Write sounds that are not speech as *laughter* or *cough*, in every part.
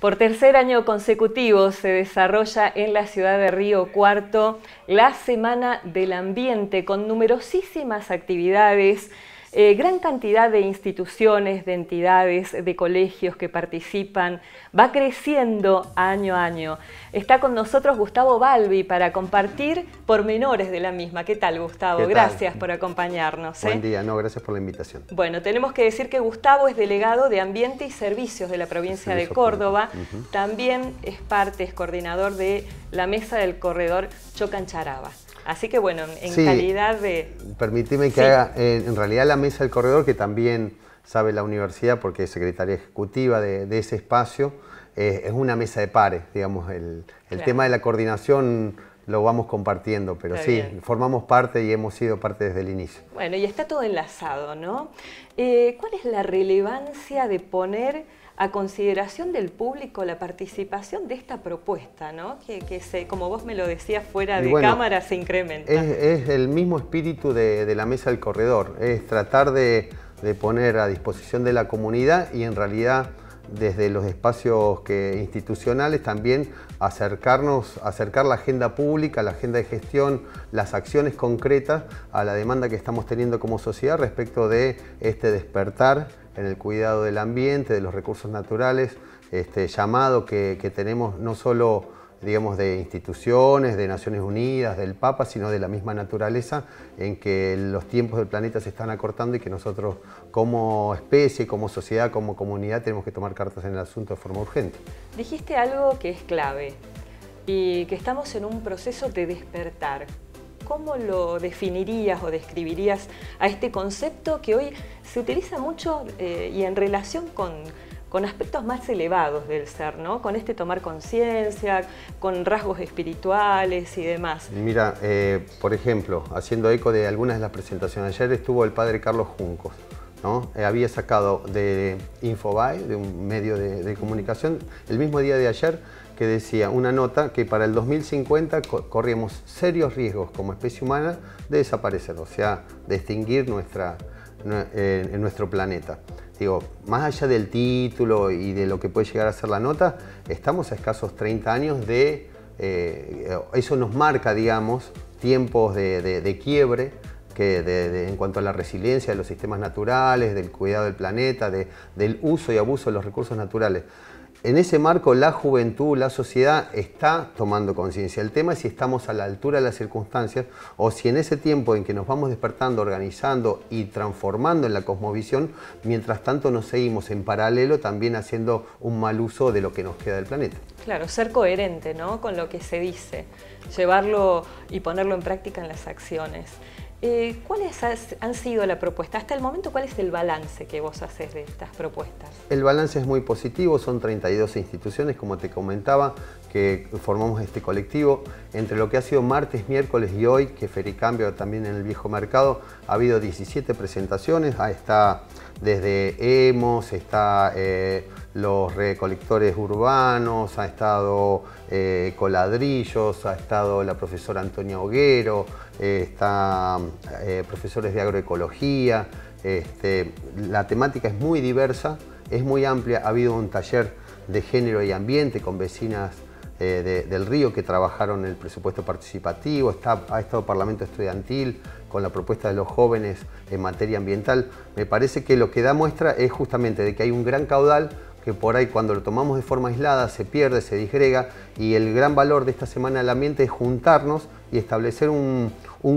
Por tercer año consecutivo se desarrolla en la ciudad de Río Cuarto la Semana del Ambiente con numerosísimas actividades eh, gran cantidad de instituciones, de entidades, de colegios que participan, va creciendo año a año. Está con nosotros Gustavo Balbi para compartir pormenores de la misma. ¿Qué tal, Gustavo? Gracias por acompañarnos. Buen ¿eh? día, no, gracias por la invitación. Bueno, tenemos que decir que Gustavo es delegado de Ambiente y Servicios de la provincia de Córdoba. También es parte, es coordinador de la mesa del corredor Chocancharaba. Así que bueno, en calidad de... Permíteme que haga, eh, en realidad la mesa del corredor, que también sabe la universidad porque es secretaria ejecutiva de, ese espacio, eh, es una mesa de pares, digamos, el, tema de la coordinación lo vamos compartiendo, pero sí, formamos parte y hemos sido parte desde el inicio. Bueno, y está todo enlazado, ¿no? Eh, ¿Cuál es la relevancia de poner a consideración del público la participación de esta propuesta, ¿no? que, se, como vos me lo decías fuera de cámara, se incrementa. Es, el mismo espíritu de, la mesa del corredor, es tratar de, poner a disposición de la comunidad y en realidad desde los espacios que, institucionales también acercarnos, acercar la agenda pública, la agenda de gestión, las acciones concretas a la demanda que estamos teniendo como sociedad respecto de este despertar en el cuidado del ambiente, de los recursos naturales, este llamado que, tenemos no solo digamos, de instituciones, de Naciones Unidas, del Papa, sino de la misma naturaleza, en que los tiempos del planeta se están acortando y que nosotros como especie, como sociedad, como comunidad, tenemos que tomar cartas en el asunto de forma urgente. Dijiste algo que es clave y que estamos en un proceso de despertar. ¿Cómo lo definirías o describirías a este concepto que hoy se utiliza mucho eh, y en relación con, aspectos más elevados del ser, ¿no? Con este tomar conciencia, con rasgos espirituales y demás. Mira, eh, por ejemplo, haciendo eco de algunas de las presentaciones, ayer estuvo el padre Carlos Juncos, ¿no? Eh, había sacado de Infobae, de un medio de comunicación, el mismo día de ayer, que decía una nota que para el 2050 corríamos serios riesgos como especie humana de desaparecer, o sea, de extinguir nuestra, en nuestro planeta. Digo, más allá del título y de lo que puede llegar a ser la nota, estamos a escasos 30 años de... Eh, eso nos marca, digamos, tiempos de, quiebre que en cuanto a la resiliencia de los sistemas naturales, del cuidado del planeta, del uso y abuso de los recursos naturales en ese marco la juventud, la sociedad está tomando conciencia. El tema es si estamos a la altura de las circunstancias o si en ese tiempo en que nos vamos despertando, organizando y transformando en la cosmovisión, mientras tanto nos seguimos en paralelo también haciendo un mal uso de lo que nos queda del planeta. Claro, ser coherente ¿no? con lo que se dice, llevarlo y ponerlo en práctica en las acciones. Eh, ¿Cuáles han sido la propuesta? Hasta el momento, ¿cuál es el balance que vos haces de estas propuestas? El balance es muy positivo, son 32 instituciones, como te comentaba, que formamos este colectivo. Entre lo que ha sido martes, miércoles y hoy, que Fericambio también en el viejo mercado, ha habido 17 presentaciones. Ahí está desde EMOS, está eh, los recolectores urbanos, ha estado eh, Coladrillos, ha estado la profesora Antonia Oguero, eh, está eh, profesores de agroecología. Este, la temática es muy diversa, es muy amplia. Ha habido un taller de género y ambiente con vecinas del río que trabajaron el presupuesto participativo, está, ha estado Parlamento Estudiantil con la propuesta de los jóvenes en materia ambiental. Me parece que lo que da muestra es justamente de que hay un gran caudal que por ahí cuando lo tomamos de forma aislada se pierde, se disgrega y el gran valor de esta Semana del Ambiente es juntarnos y establecer un,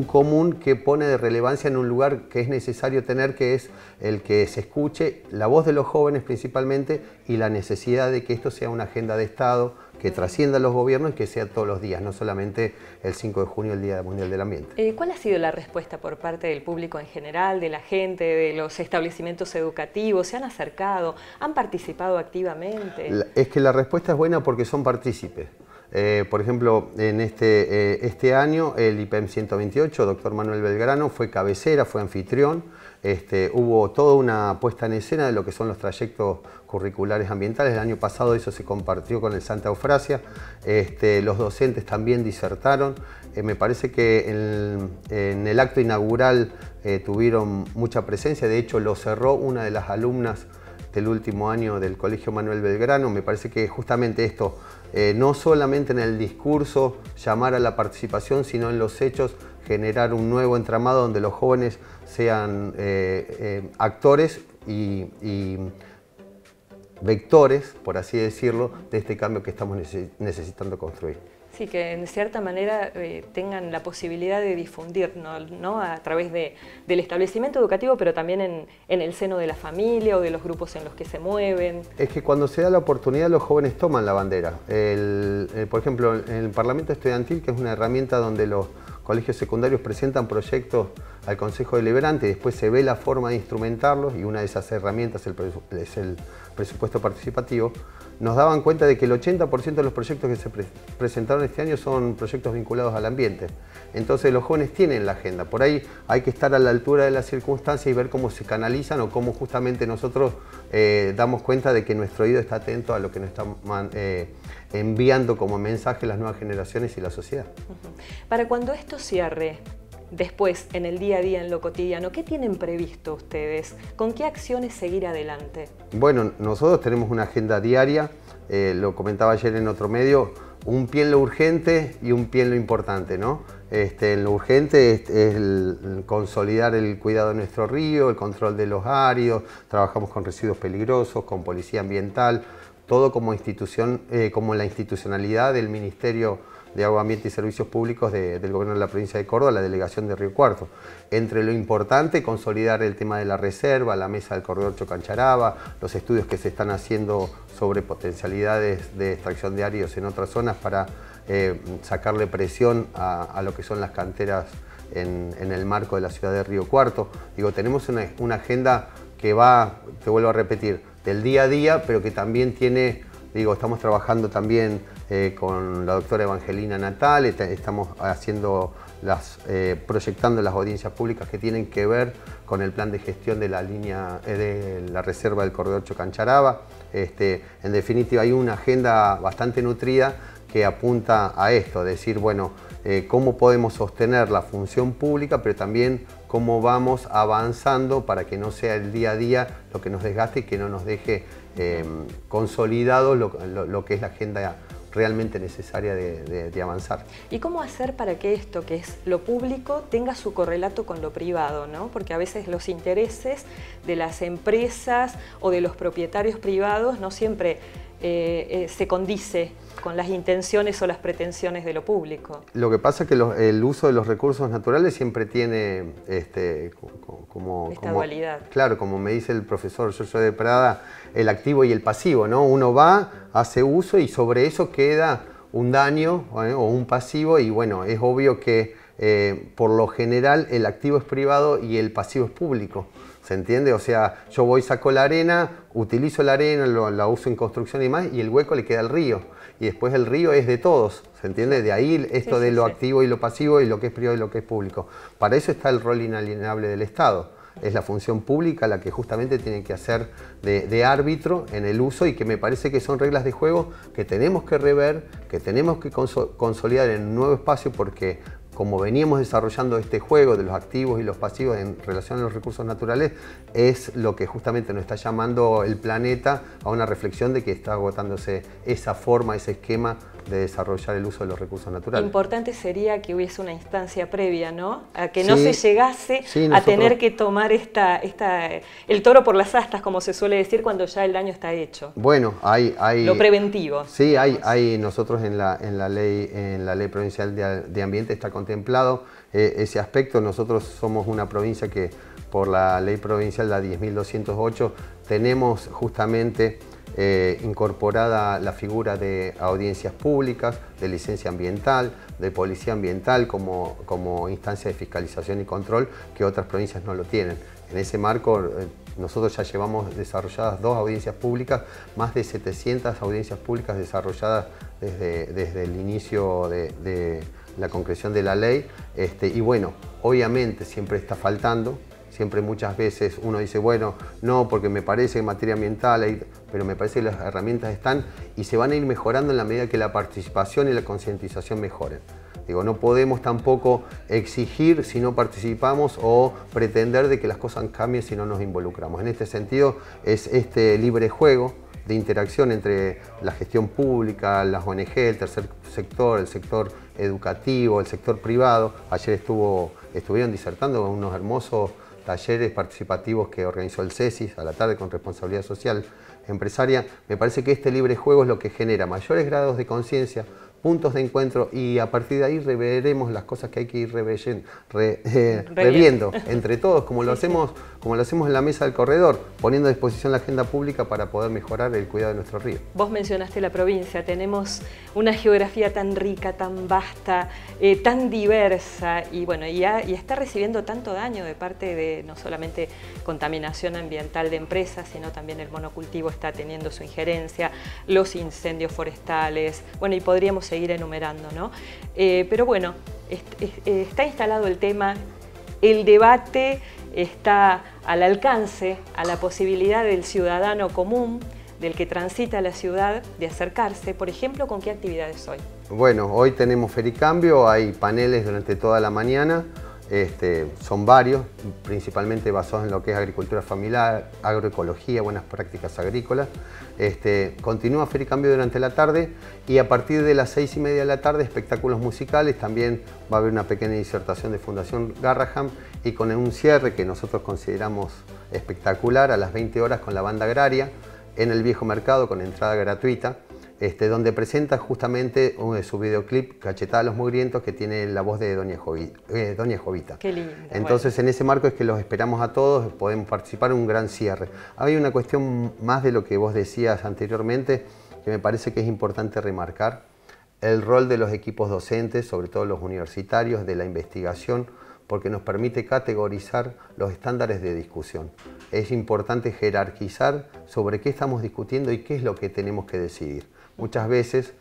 común que pone de relevancia en un lugar que es necesario tener, que es el que se escuche la voz de los jóvenes principalmente y la necesidad de que esto sea una agenda de Estado que trascienda los gobiernos y que sea todos los días, no solamente el 5 de junio, el Día Mundial del Ambiente. Eh, ¿Cuál ha sido la respuesta por parte del público en general, de la gente, de los establecimientos educativos? ¿Se han acercado? ¿Han participado activamente? es que la respuesta es buena porque son partícipes. Eh, por ejemplo, en este, eh, este año el IPEM 128, doctor Manuel Belgrano, fue cabecera, fue anfitrión. Este, hubo toda una puesta en escena de lo que son los trayectos curriculares ambientales. El año pasado eso se compartió con el Santa Eufrasia. Este, los docentes también disertaron. Eh, me parece que en, el acto inaugural tuvieron mucha presencia. De hecho, lo cerró una de las alumnas del último año del Colegio Manuel Belgrano. Me parece que justamente esto, eh, no solamente en el discurso llamar a la participación, sino en los hechos generar un nuevo entramado donde los jóvenes sean eh, eh, actores y, vectores, por así decirlo, de este cambio que estamos necesitando construir. Sí, que en cierta manera eh, tengan la posibilidad de difundir ¿no? a través de, del establecimiento educativo, pero también en, el seno de la familia o de los grupos en los que se mueven. Es que cuando se da la oportunidad los jóvenes toman la bandera. por ejemplo, en el Parlamento Estudiantil, que es una herramienta donde los colegios secundarios presentan proyectos al Consejo Deliberante después se ve la forma de instrumentarlos y una de esas herramientas es el presupuesto participativo, nos daban cuenta de que el 80% de los proyectos que se presentaron este año son proyectos vinculados al ambiente. Entonces los jóvenes tienen la agenda. Por ahí hay que estar a la altura de las circunstancias y ver cómo se canalizan o cómo justamente nosotros eh, damos cuenta de que nuestro oído está atento a lo que nos están eh, enviando como mensaje las nuevas generaciones y la sociedad. Para cuando esto cierre, después, en el día a día, en lo cotidiano, ¿qué tienen previsto ustedes? ¿Con qué acciones seguir adelante? Bueno, nosotros tenemos una agenda diaria, eh, lo comentaba ayer en otro medio, un pie en lo urgente y un pie en lo importante, ¿no? Este, en lo urgente es, el, consolidar el cuidado de nuestro río, el control de los áridos, trabajamos con residuos peligrosos, con policía ambiental, todo como institución, eh, como la institucionalidad del Ministerio de Agua Ambiente y Servicios Públicos del Gobierno de la Provincia de Córdoba, la delegación de Río Cuarto. Entre lo importante, consolidar el tema de la reserva, la mesa del corredor Chocancharaba, los estudios que se están haciendo sobre potencialidades de extracción de áridos en otras zonas para eh, sacarle presión a, lo que son las canteras en, el marco de la ciudad de Río Cuarto. Digo, tenemos una, una agenda que va, te vuelvo a repetir, del día a día, pero que también tiene Digo, estamos trabajando también eh, con la doctora Evangelina Natal, estamos haciendo las, eh, proyectando las audiencias públicas que tienen que ver con el plan de gestión de la línea eh, de la reserva del corredor Chocancharaba. Este, en definitiva, hay una agenda bastante nutrida que apunta a esto, decir, bueno, cómo podemos sostener la función pública, pero también cómo vamos avanzando para que no sea el día a día lo que nos desgaste y que no nos deje consolidado lo, que es la agenda realmente necesaria de, avanzar. ¿Y cómo hacer para que esto, que es lo público, tenga su correlato con lo privado? ¿no? Porque a veces los intereses de las empresas o de los propietarios privados no siempre eh, eh, se condice con las intenciones o las pretensiones de lo público. Lo que pasa es que el uso de los recursos naturales siempre tiene este, como... Esta dualidad. Claro, como me dice el profesor Giorgio de Prada, el activo y el pasivo, ¿no? Uno va, hace uso y sobre eso queda un daño ¿eh? o un pasivo y bueno, es obvio que por lo general el activo es privado y el pasivo es público. ¿Se entiende? O sea, yo voy, saco la arena, utilizo la arena, la uso en construcción y más, y el hueco le queda al río. Y después el río es de todos, ¿se entiende? De ahí esto de lo activo y lo pasivo y lo que es privado y lo que es público. Para eso está el rol inalienable del Estado. Es la función pública la que justamente tiene que hacer de, de, árbitro en el uso y que me parece que son reglas de juego que tenemos que rever, que tenemos que consolidar en un nuevo espacio porque como veníamos desarrollando este juego de los activos y los pasivos en relación a los recursos naturales, es lo que justamente nos está llamando el planeta a una reflexión de que está agotándose esa forma, ese esquema de desarrollar el uso de los recursos naturales. Importante sería que hubiese una instancia previa, ¿no? A que no se llegase a tener que tomar esta, esta, el toro por las astas, como se suele decir, cuando ya el daño está hecho. Bueno, hay... hay Lo preventivo. Sí, hay, hay nosotros en la, en la, ley, en la ley provincial de, ambiente está contemplado eh, ese aspecto. Nosotros somos una provincia que por la ley provincial, la 10.208, tenemos justamente eh, incorporada la figura de audiencias públicas, de licencia ambiental, de policía ambiental como, como instancia de fiscalización y control que otras provincias no lo tienen. En ese marco eh, nosotros ya llevamos desarrolladas dos audiencias públicas, más de 700 audiencias públicas desarrolladas desde, desde el inicio de, la concreción de la ley. Este, y bueno, obviamente siempre está faltando, Siempre muchas veces uno dice, bueno, no, porque me parece en materia ambiental, pero me parece que las herramientas están y se van a ir mejorando en la medida que la participación y la concientización mejoren. Digo, no podemos tampoco exigir si no participamos o pretender de que las cosas cambien si no nos involucramos. En este sentido es este libre juego de interacción entre la gestión pública, las ONG, el tercer sector, el sector educativo, el sector privado. Ayer estuvo, estuvieron disertando unos hermosos talleres participativos que organizó el CESIS a la tarde con responsabilidad social empresaria. Me parece que este libre juego es lo que genera mayores grados de conciencia, puntos de encuentro y a partir de ahí reveremos las cosas que hay que ir eh, reviendo entre todos, como *laughs* lo, hacemos, como lo hacemos en la mesa del corredor, poniendo a disposición la agenda pública para poder mejorar el cuidado de nuestro río. Vos mencionaste la provincia, tenemos una geografía tan rica, tan vasta, eh, tan diversa y bueno, y, y está recibiendo tanto daño de parte de no solamente contaminación ambiental de empresas, sino también el monocultivo está teniendo su injerencia, los incendios forestales, bueno, y podríamos seguir enumerando, ¿no? Eh, pero bueno, eh, está instalado el tema, el debate está al alcance, a la posibilidad del ciudadano común, del que transita la ciudad, de acercarse, por ejemplo, ¿con qué actividades hoy? Bueno, hoy tenemos Fericambio, hay paneles durante toda la mañana, este, son varios, principalmente basados en lo que es agricultura familiar, agroecología, buenas prácticas agrícolas. Este, continúa Fericambio durante la tarde y a partir de las seis y media de la tarde espectáculos musicales, también va a haber una pequeña disertación de Fundación Garraham y con un cierre que nosotros consideramos espectacular a las 20 horas con la banda agraria en el viejo mercado con entrada gratuita. Este, donde presenta justamente su videoclip Cachetada a los Mugrientos que tiene la voz de Doña, eh, Jovita. Qué lindo. Entonces en ese marco es que los esperamos a todos, podemos participar en un gran cierre. Hay una cuestión más de lo que vos decías anteriormente que me parece que es importante remarcar, el rol de los equipos docentes, sobre todo los universitarios, de la investigación, porque nos permite categorizar los estándares de discusión. Es importante jerarquizar sobre qué estamos discutiendo y qué es lo que tenemos que decidir muchas veces,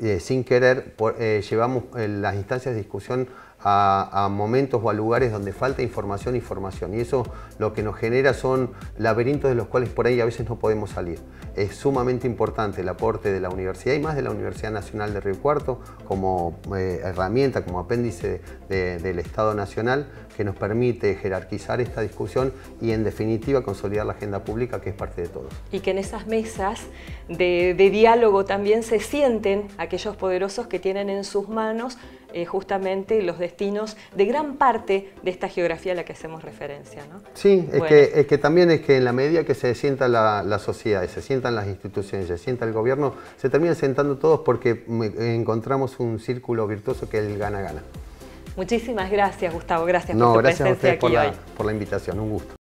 eh, sin querer, eh, llevamos eh, las instancias de discusión a, momentos o a lugares donde falta información y formación. Y eso lo que nos genera son laberintos de los cuales por ahí a veces no podemos salir. Es sumamente importante el aporte de la universidad y más de la Universidad Nacional de Río Cuarto como herramienta, como apéndice del Estado Nacional que nos permite jerarquizar esta discusión y en definitiva consolidar la agenda pública que es parte de todos. Y que en esas mesas de, diálogo también se sienten aquellos poderosos que tienen en sus manos eh, justamente los destinos de gran parte de esta geografía a la que hacemos referencia. ¿no? Sí, es, que, es que también es que en la medida que se sienta la, la sociedad, se sientan las instituciones, se sienta el gobierno, se terminan sentando todos porque encontramos un círculo virtuoso que es el gana-gana. Muchísimas gracias, Gustavo. Gracias por tu presencia aquí hoy. por la invitación. Un gusto.